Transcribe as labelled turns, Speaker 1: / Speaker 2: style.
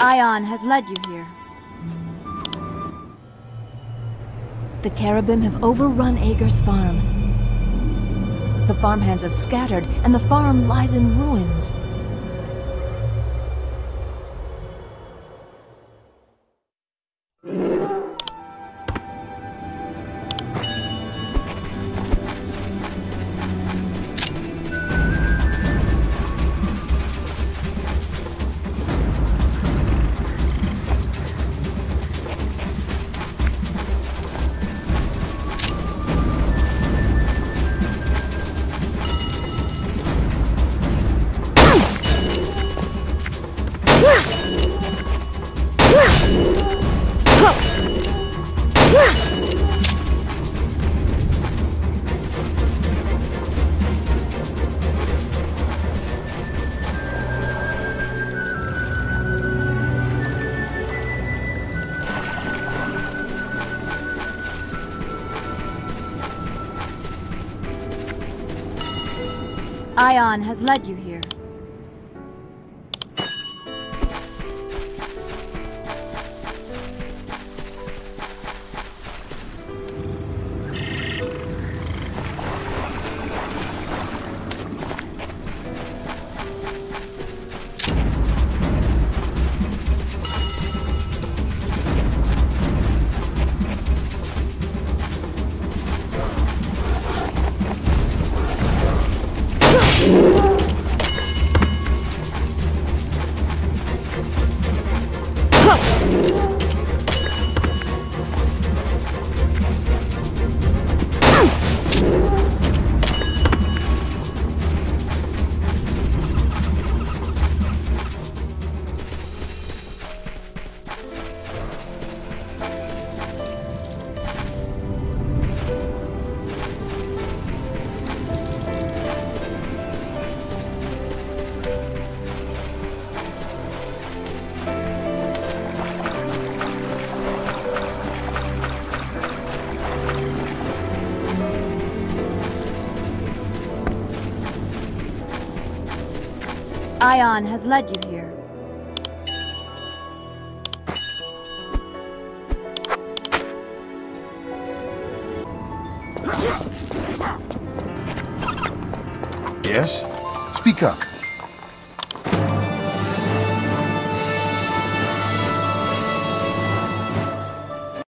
Speaker 1: Aion has led you here. The Kerubim have overrun Ager's farm. The farmhands have scattered, and the farm lies in ruins. Aion has led you here. Aion has led you here.
Speaker 2: Yes? Speak up.